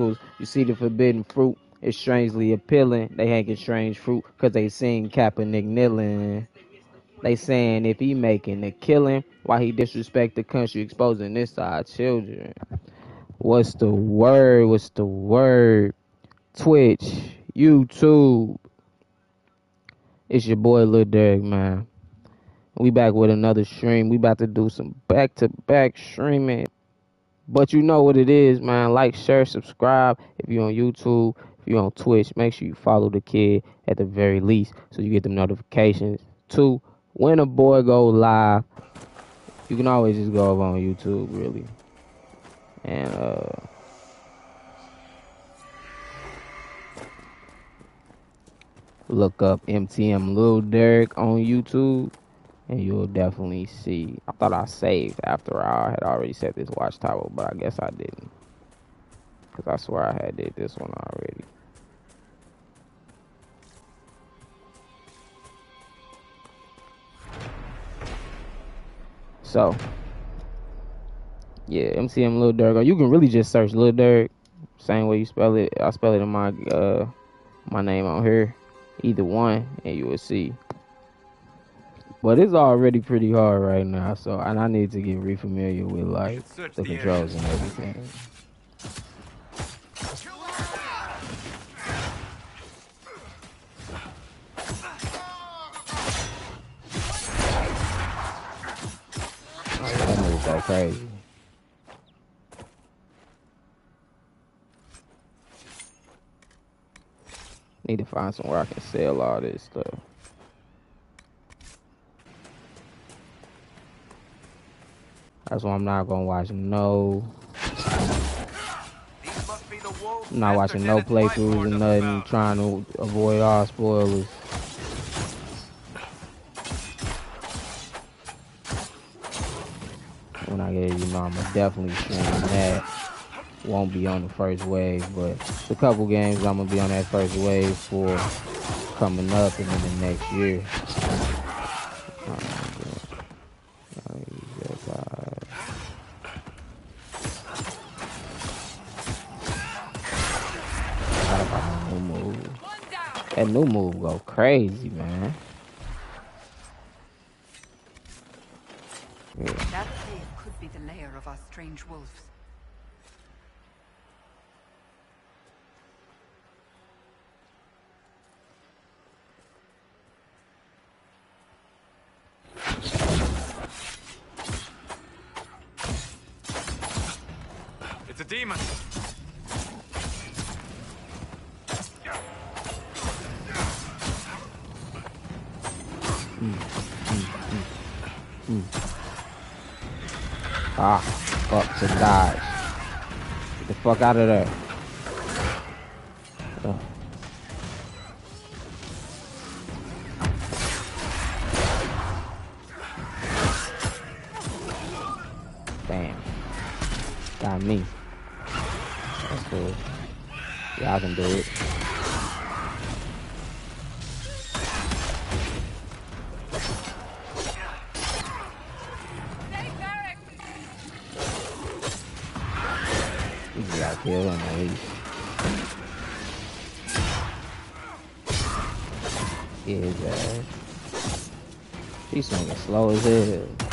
You see the forbidden fruit. It's strangely appealing. They hanging strange fruit because they seen Kaepernick kneeling. They saying if he making a killing, why he disrespect the country, exposing this to our children. What's the word? What's the word? Twitch, YouTube. It's your boy Lil Derik, man. We back with another stream. We about to do some back to back streaming. But you know what it is, man. Like, share, subscribe. If you're on YouTube, if you're on Twitch, make sure you follow the kid at the very least so you get them notifications. Two, when a boy go live, you can always just go over on YouTube, really. And uh look up MTM Lil Derik on YouTube and you'll definitely see. I thought I saved after I had already set this watch tower, but I guess I didn't. Cause I swear I had did this one already. So, yeah, MTM Lil Derik. You can really just search Lil Durk, same way you spell it. I spell it in my uh my name on here, either one, and you will see. But it's already pretty hard right now, so and I need to get re-familiar with like the controls and everything. That move go crazy. Need to find somewhere I can sell all this stuff. That's why I'm not gonna watch no. I'm not watching no playthroughs and nothing, trying to avoid all spoilers. When I get it, you know, I'm definitely streaming that. Won't be on the first wave, but a couple games I'm gonna be on that first wave for coming up and in the next year. That new move go crazy, man. Yeah. That cave could be the lair of our strange wolves. It's a demon. Ah, fuck to dodge. Get the fuck out of there. On the leash. Yeah, ass. He's swinging slow as hell.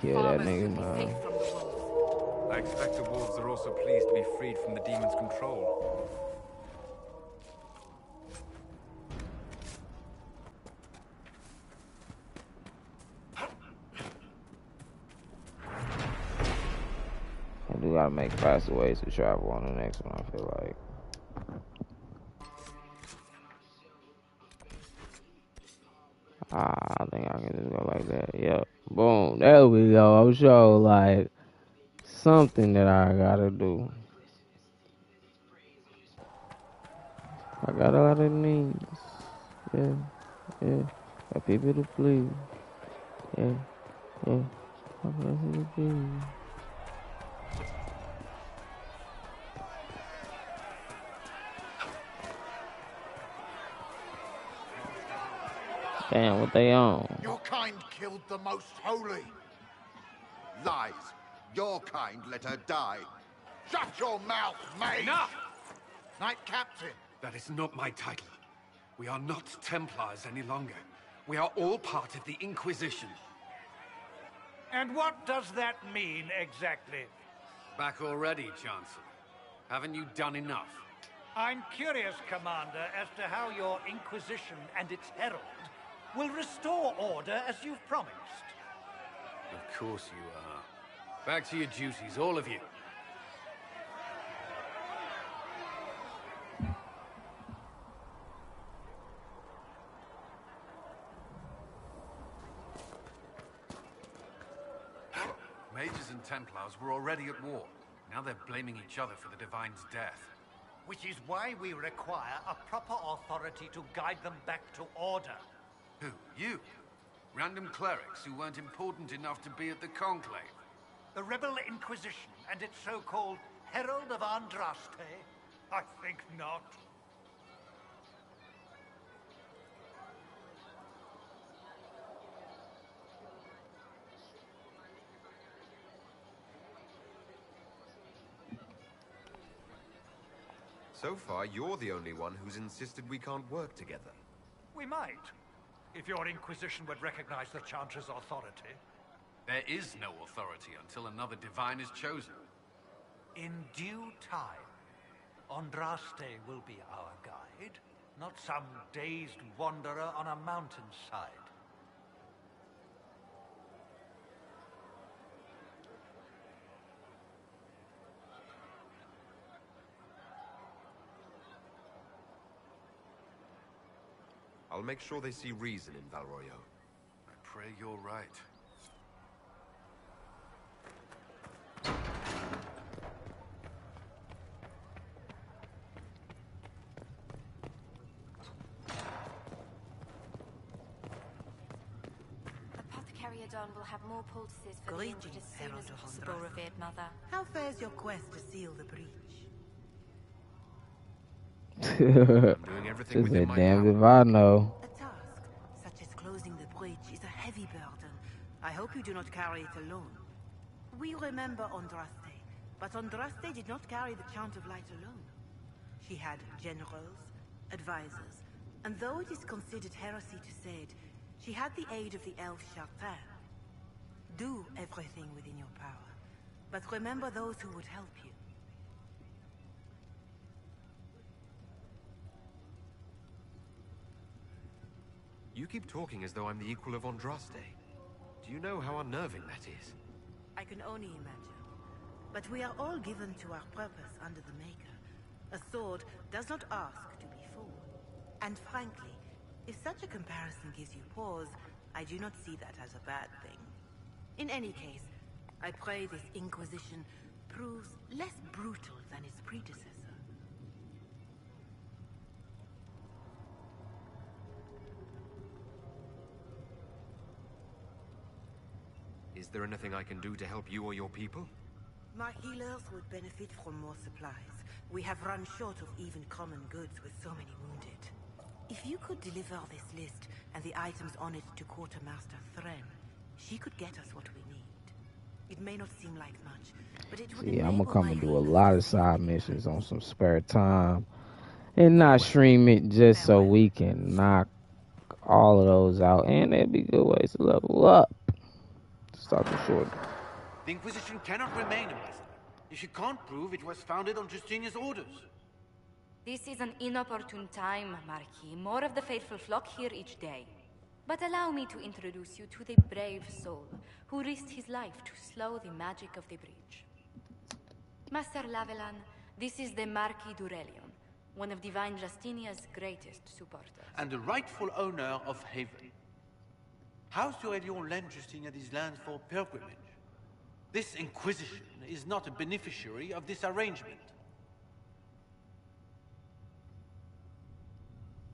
Dead, like y'all can the kill that farmers nigga, will man. safe from the wolves. I expect the wolves are also pleased to be freed from the demon's control. I do gotta make faster ways to travel on the next one, I feel like. Ah, I think I can just go like that. Yep. Boom. There we go. I'm sure like something that I gotta do. I got a lot of needs. Yeah. Yeah. Got people to please. Yeah. Yeah. I'm blessed to please. Damn, what they on? Your kind killed the most holy. Lies. Your kind let her die. Shut your mouth, mate! Enough! Knight Captain. That is not my title. We are not Templars any longer. We are all part of the Inquisition. And what does that mean exactly? Back already, Chancellor. Haven't you done enough? I'm curious, Commander, as to how your Inquisition and its herald will restore order as you've promised. Of course you are. Back to your duties, all of you. Mages and Templars were already at war. Now they're blaming each other for the Divine's death. Which is why we require a proper authority to guide them back to order. Who? You? Random clerics who weren't important enough to be at the Conclave. The Rebel Inquisition and its so-called Herald of Andraste? I think not. So far, you're the only one who's insisted we can't work together. We might, if your Inquisition would recognize the Chancellor's authority. There is no authority until another Divine is chosen. In due time, Andraste will be our guide, not some dazed wanderer on a mountainside. I'll make sure they see reason in Val Royeaux. I pray you're right. Apothecary Adan will have more poultices for the injured as soon as possible, revered mother. How fares your quest to seal the breach? I'm doing everything within my damn power. if I know. A task, such as closing the breach, is a heavy burden. I hope you do not carry it alone. We remember Andraste, but Andraste did not carry the Chant of Light alone. She had generals, advisors, and though it is considered heresy to say it, she had the aid of the elf Shartan. Do everything within your power, but remember those who would help you. You keep talking as though I'm the equal of Andraste. Do you know how unnerving that is? I can only imagine. But we are all given to our purpose under the Maker. A sword does not ask to be full. And frankly, if such a comparison gives you pause, I do not see that as a bad thing. In any case, I pray this Inquisition proves less brutal than its predecessor. Is there anything I can do to help you or your people? My healers would benefit from more supplies. We have run short of even common goods with so many wounded. If you could deliver this list and the items on it to Quartermaster Threnn, she could get us what we need. It may not seem like much, but it would See, I'm gonna come and do a lot of side missions on some spare time, and not stream it just so we can knock all of those out, and that'd be good ways to level up. Stop it short. The Inquisition cannot remain, Ambassador, if you can't prove it was founded on Justinia's orders. This is an inopportune time, Marquis. More of the faithful flock here each day. But allow me to introduce you to the brave soul who risked his life to slow the magic of the breach. Master Lavellan, this is the Marquis DuRellion, one of Divine Justinia's greatest supporters. And the rightful owner of Haven. House DuRellion lent Justinia these lands for pilgrimage. This Inquisition is not a beneficiary of this arrangement.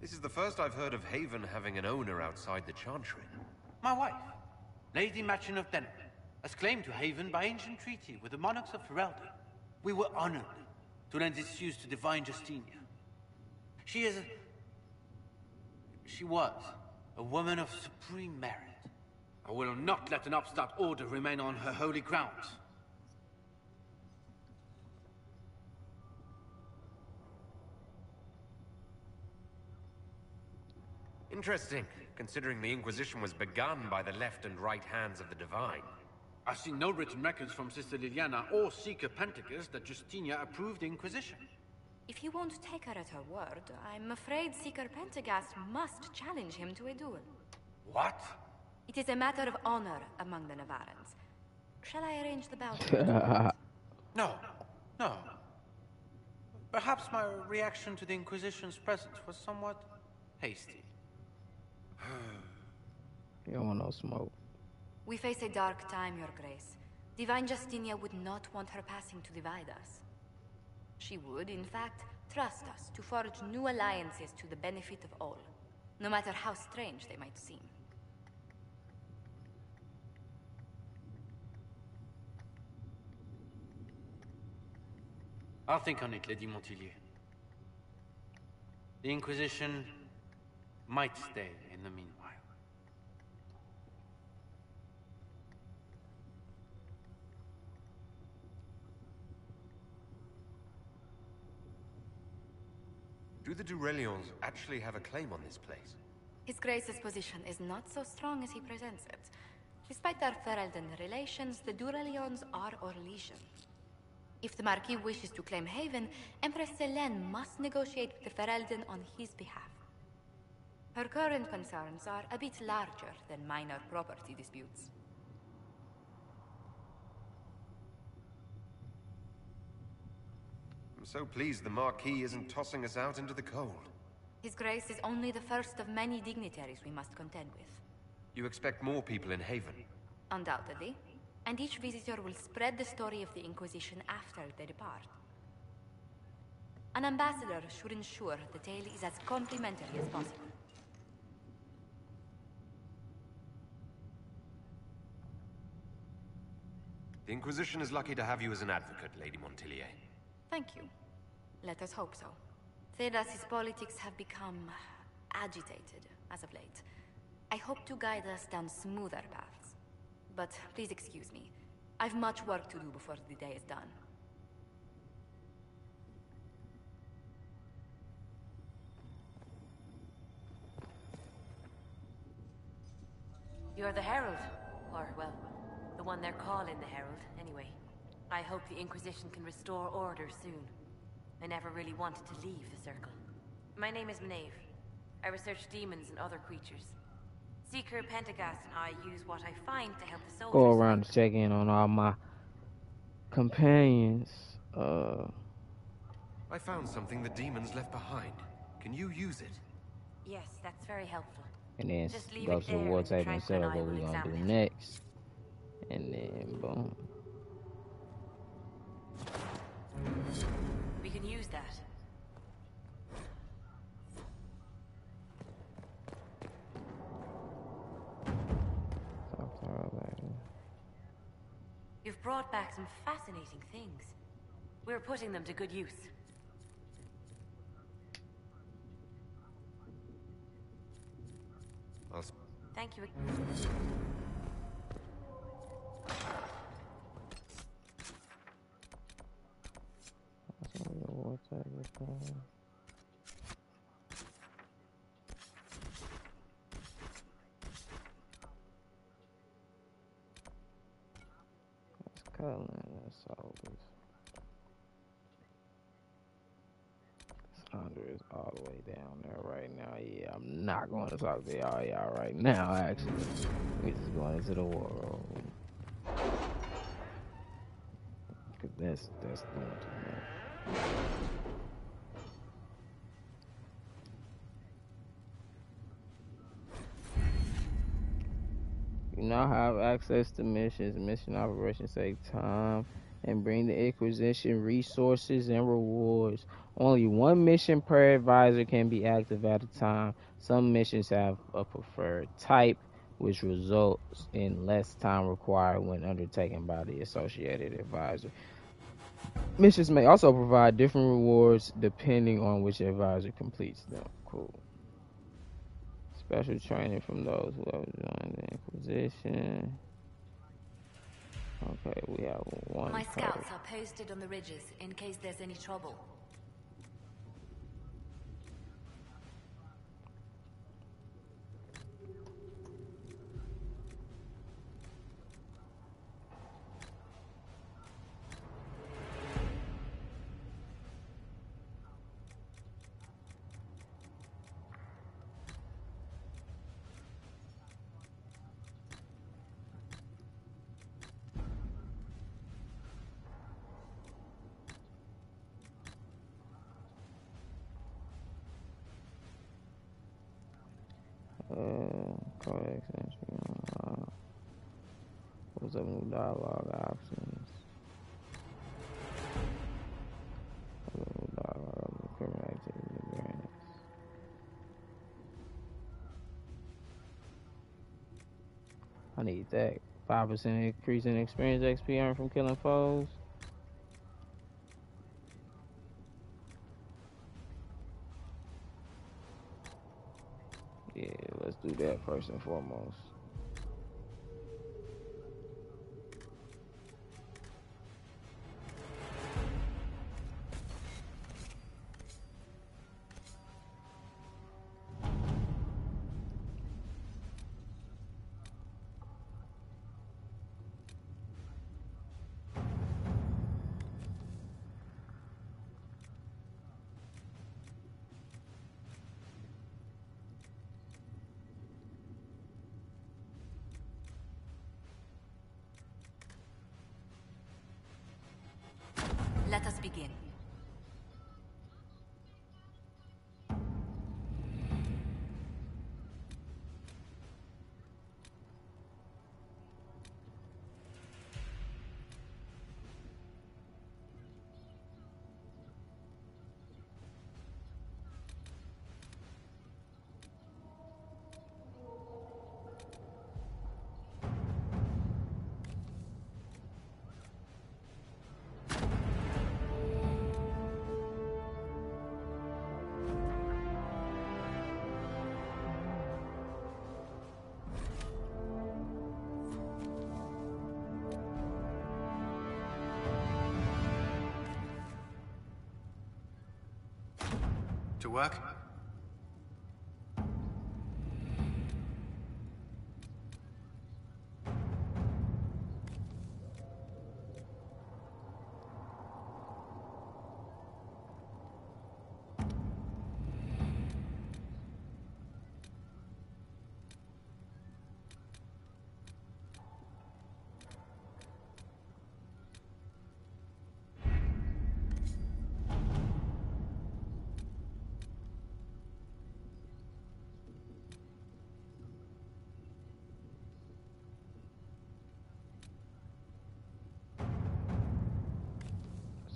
This is the first I've heard of Haven having an owner outside the Chantry. My wife, Lady Machin of Denham, has claimed to Haven by ancient treaty with the monarchs of Ferelden. We were honored to lend its use to Divine Justinia. She is... A... She was A woman of supreme merit. I will not let an upstart order remain on her holy grounds. Interesting, considering the Inquisition was begun by the left and right hands of the Divine. I see no written records from Sister Leliana or Seeker Pentaghast that Justinia approved the Inquisition. If you won't take her at her word, I'm afraid Seeker Pentaghast must challenge him to a duel. What? It is a matter of honor among the Nevarrans. Shall I arrange the bout? no, no. Perhaps my reaction to the Inquisition's presence was somewhat hasty. you don't want no smoke. We face a dark time, Your Grace. Divine Justinia would not want her passing to divide us. She would, in fact, trust us to forge new alliances to the benefit of all, no matter how strange they might seem. I'll think on it, Lady Montilyet. The Inquisition might stay in the meanwhile. Do the DuRellions actually have a claim on this place? His Grace's position is not so strong as he presents it. Despite their Ferelden relations, the DuRellions are Orlesian. If the Marquis wishes to claim Haven, Empress Celene must negotiate with the Ferelden on his behalf. Her current concerns are a bit larger than minor property disputes. I'm so pleased the Marquis isn't tossing us out into the cold. His Grace is only the first of many dignitaries we must contend with. You expect more people in Haven? Undoubtedly. And each visitor will spread the story of the Inquisition after they depart. An ambassador should ensure the tale is as complimentary as possible. The Inquisition is lucky to have you as an advocate, Lady Montilyet. Thank you. Let us hope so. Thedas's politics have become agitated as of late. I hope to guide us down smoother paths. But please excuse me. I've much work to do before the day is done. You're the Herald. Or, well, the one they're calling the Herald, anyway. I hope the Inquisition can restore order soon. I never really wanted to leave the Circle. My name is Maeve. I research demons and other creatures. Seeker Pentaghast and I use what I find to help the soldiers. Go around to check in on all my companions. Uh. I found something the demons left behind. Can you use it? Yes, that's very helpful. And then Just leave go to the war table and Tranquil set up I what will we're gonna do it. next. And then boom. We can use that. Brought back some fascinating things. We're putting them to good use. I'll Thank you. That's what the war table for. Cullen, that's August. Sandra is all the way down there right now. Yeah, I'm not going to talk to y'all, y'all right now, actually. We just going into the room. Cause that's, that's doing too much. You now have access to missions. Mission operations take time and bring the Inquisition resources and rewards. Only one mission per advisor can be active at a time. Some missions have a preferred type, which results in less time required when undertaken by the associated advisor. Missions may also provide different rewards depending on which advisor completes them. Cool. Special training from those who have joined the Inquisition. Okay, we have one. My code. scouts are posted on the ridges in case there's any trouble. What's up, new dialogue options? New dialogue? Criminal activity. I need that. 5% increase in experience XP earned from killing foes. First and foremost. Let us work?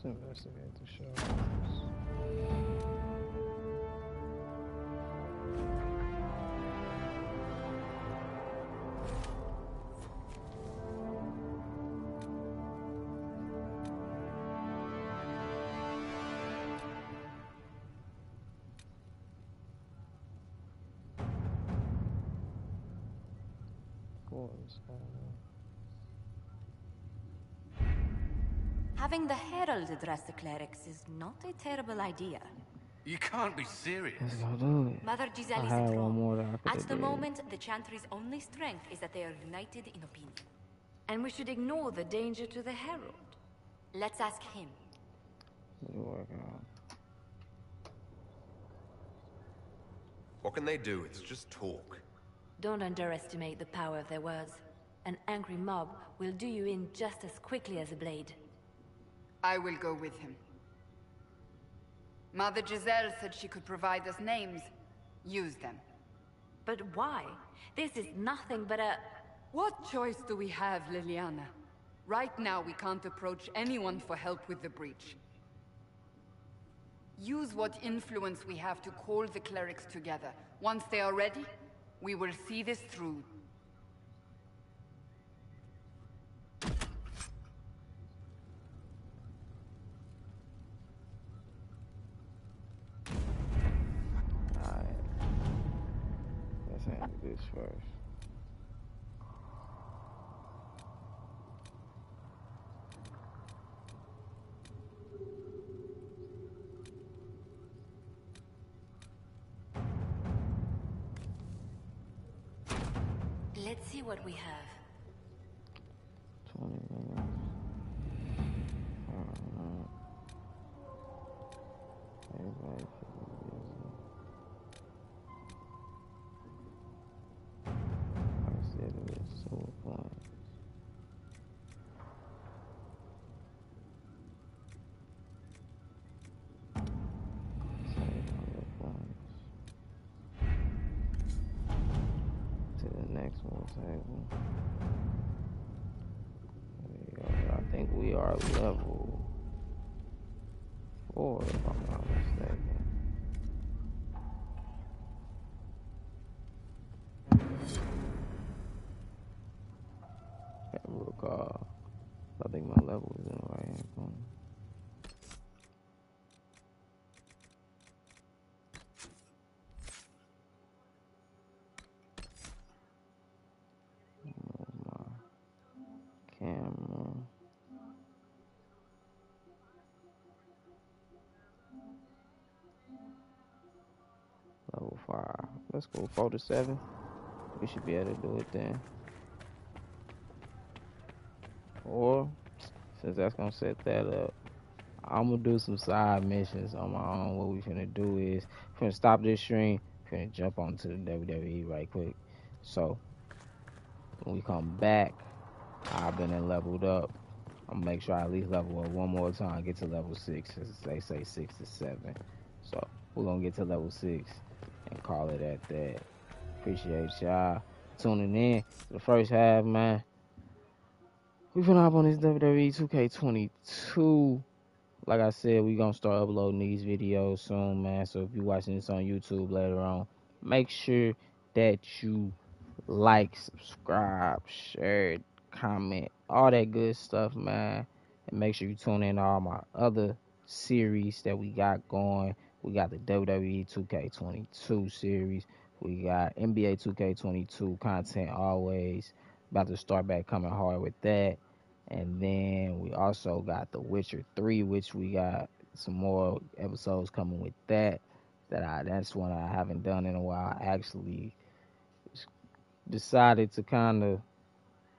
Let's investigate the show. Uh, Having the Herald address the clerics is not a terrible idea. You can't be serious. Let's go do it. Mother Giselle is had at Rome. more that I could At the moment, the Chantry's only strength is that they are united in opinion. And we should ignore the danger to the Herald. Let's ask him. Let's work out. What can they do? It's just talk. Don't underestimate the power of their words. An angry mob will do you in just as quickly as a blade. I will go with him. Mother Giselle said she could provide us names. Use them. But why? This is nothing but a... What choice do we have, Leliana? Right now, we can't approach anyone for help with the breach. Use what influence we have to call the clerics together. Once they are ready, we will see this through. First. Let's see what we have. 20 minutes. Everybody level Let's go four to seven. We should be able to do it then. Or since that's gonna set that up, I'm gonna do some side missions on my own. What we finna do is finna stop this stream, finna jump onto the WWE right quick. So when we come back, I've been and leveled up. I'm gonna make sure I at least level up one more time, get to level six, as they say six to seven. So we're gonna get to level six and call it at that. Appreciate y'all tuning in to the first half, man. We finna hop on this WWE 2K22. Like I said, we gonna start uploading these videos soon, man. So if you're watching this on YouTube later on, make sure that you like, subscribe, share, comment, all that good stuff, man. And make sure you tune in to all my other series that we got going. We got the WWE 2K22 series. We got NBA 2K22 content always. About to start back coming hard with that. And then we also got The Witcher 3, which we got some more episodes coming with that. That I that's one I haven't done in a while. I actually decided to kind of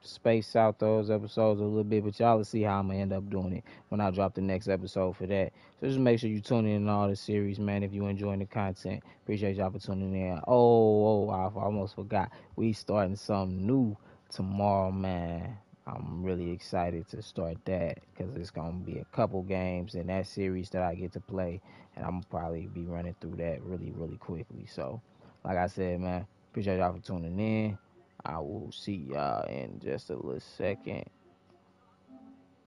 space out those episodes a little bit, but y'all will see how I'm gonna end up doing it when I drop the next episode for that. So just make sure you tune in all the series, man. If you enjoying the content, appreciate y'all for tuning in. Oh, oh, I almost forgot. We starting something new tomorrow, man. I'm really excited to start that because it's gonna be a couple games in that series that I get to play, and I'm probably be running through that really, really quickly. So, like I said, man, appreciate y'all for tuning in. I will see y'all in just a little second.